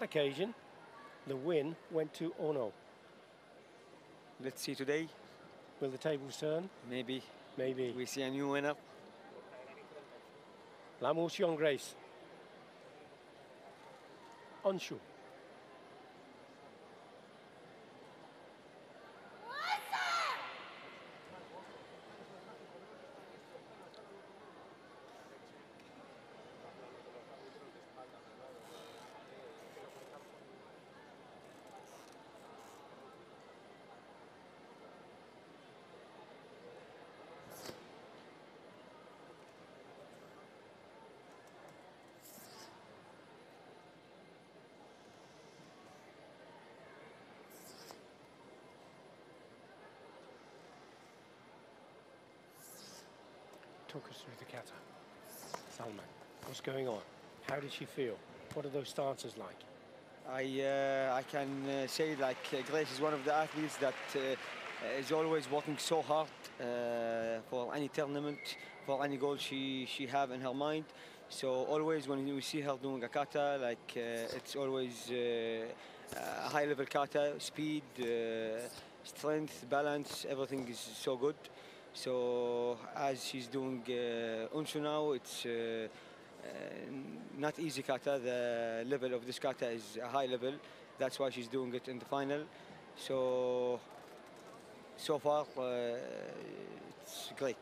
occasion, the win went to Ono. Let's see today. Will the tables turn? Maybe. Maybe. We see a new winner. La Sion Grace. Onshu. Talk us through the kata. Salman, what's going on? How did she feel? What are those stances like? I uh, I can uh, say like uh, Grace is one of the athletes that uh, is always working so hard uh, for any tournament, for any goal she she have in her mind. So always when we see her doing a kata, like uh, it's always a high level kata, speed, strength, balance, everything is so good. So as she's doing uh, Onshu now, it's uh, uh, not easy kata. The level of this kata is a high level. That's why she's doing it in the final. So so far, uh, it's great.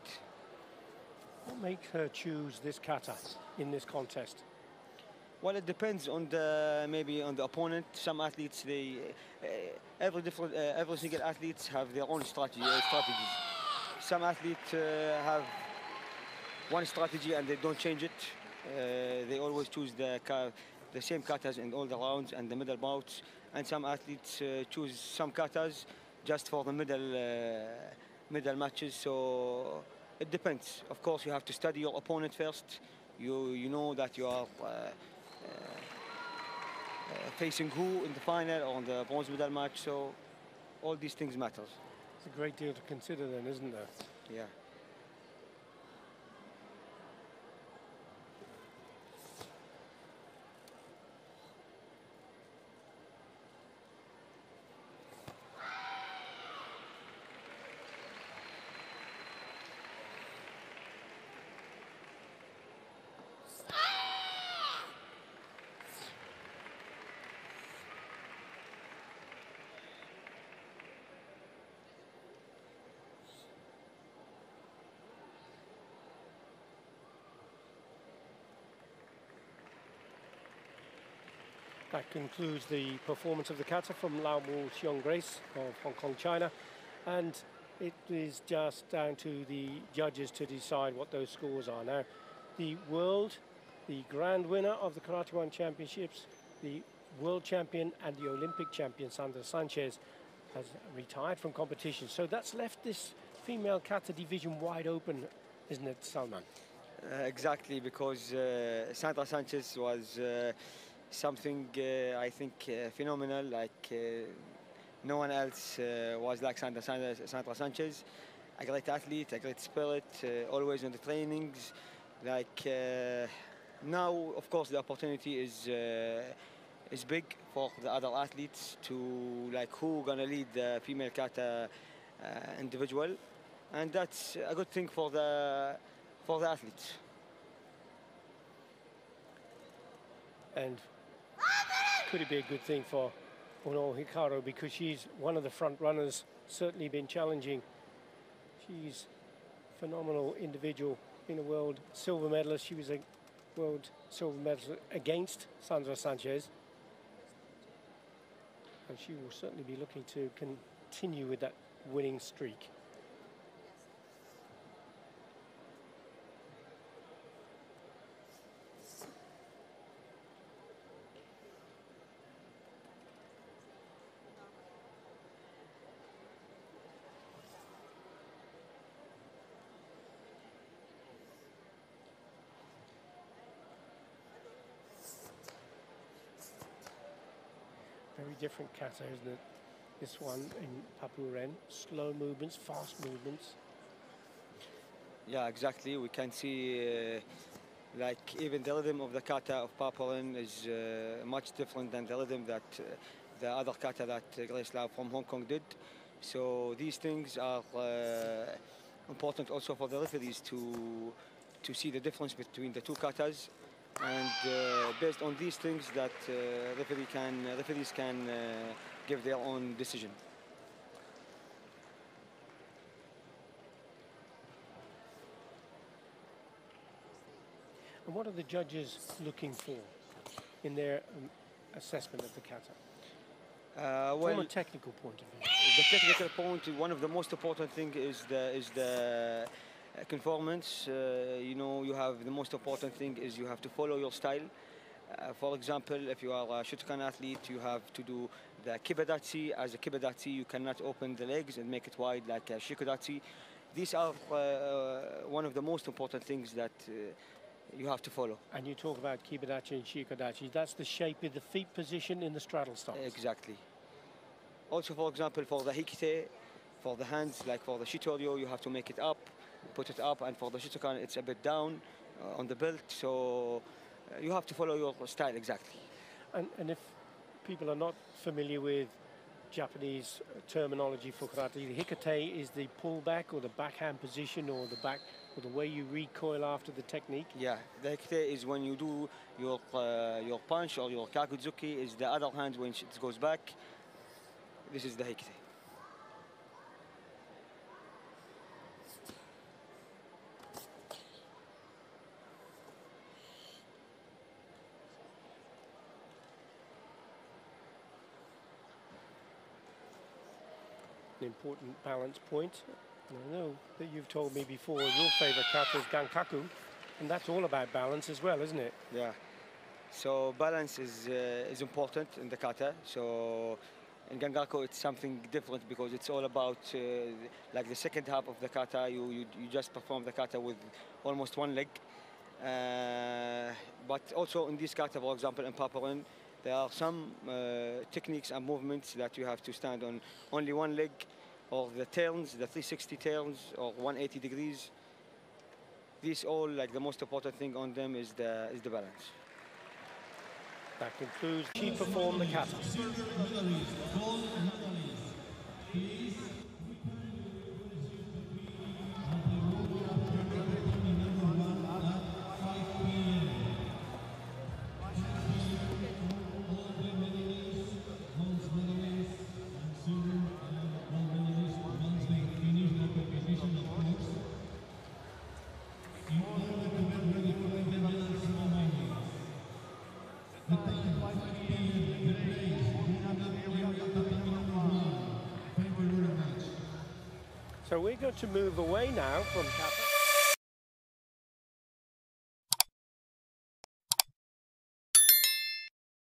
What makes her choose this kata in this contest? Well, it depends on the maybe on the opponent. Some athletes, they uh, every different uh, every single athletes have their own strategy strategies some athletes uh, have one strategy and they don't change it. Uh, they always choose the the same katas in all the rounds and the middle bouts. And some athletes uh, choose some katas just for the middle middle matches. So it depends. Of course, you have to study your opponent first. You you know that you are. Uh, facing who in the final or in the bronze medal match, so all these things matter. It's a great deal to consider then, isn't there? Yeah. That concludes the performance of the kata from Lau Mo Sheung Grace of Hong Kong, China. And it is just down to the judges to decide what those scores are. Now, the world, the grand winner of the Karate One Championships, the world champion and the Olympic champion, Sandra Sanchez, has retired from competition. So that's left this female kata division wide open, isn't it, Salman? Uh, exactly, because uh, Sandra Sanchez was uh, something uh, I think uh, phenomenal. Like uh, no one else was like Sandra, Sanchez. A great athlete, a great spirit, always on the trainings. Like now, of course, the opportunity is is big for the other athletes to like who gonna lead the female kata uh, individual, and that's a good thing for the for the athletes. And could it be a good thing for Ono Hikaru because she's one of the front runners, certainly been challenging. She's a phenomenal individual, in a world silver medalist. She was a world silver medalist against Sandra Sanchez. And she will certainly be looking to continue with that winning streak. Very different kata, isn't it? This one in Papuren, slow movements, fast movements. Yeah, exactly. We can see uh, like even the rhythm of the kata of Papuren is uh, much different than the rhythm that uh, the other kata that uh, Grace Lau from Hong Kong did. So these things are uh, important also for the referees to to see the difference between the two katas, and uh, based on these things that uh, referee can referees can uh, give their own decision. And what are the judges looking for in their um, assessment of the kata? Uh, From a technical point of view. the technical point, one of the most important thing is the is the uh, conformance. Uh, you know, you have the most important thing is you have to follow your style. Uh, for example, if you are a Shotokan athlete, you have to do the kibadachi. As a kibadachi, you cannot open the legs and make it wide like a shikodachi. These are uh, one of the most important things that uh, you have to follow. And you talk about kibadachi and shikodachi. That's the shape of the feet position in the straddle stance. Exactly. Also, for example, for the hikite, for the hands, like for the shitoryu, you have to make it up, put it up, and for the shitokan, it's a bit down uh, on the belt. So uh, you have to follow your style exactly. And, and if people are not familiar with Japanese terminology for karate, the hikite is the pullback or the backhand position or the back or the way you recoil after the technique. Yeah, the hikite is when you do your uh, your punch or your gyakuzuki. Is the other hand when it goes back. This is the hikite. An important balance point. I know that you've told me before your favorite kata is gankaku, and that's all about balance as well, isn't it? Yeah. So balance is uh, is important in the kata. So in Gankaku it's something different because it's all about uh, like the second half of the kata. You, you you just perform the kata with almost one leg. Uh, but also in this kata, for example, in Papuren, there are some uh, techniques and movements that you have to stand on only one leg, or the turns, the 360 turns, or 180 degrees. This all like the most important thing on them is the is the balance. That concludes she performed the kata. We're going to move away now from kata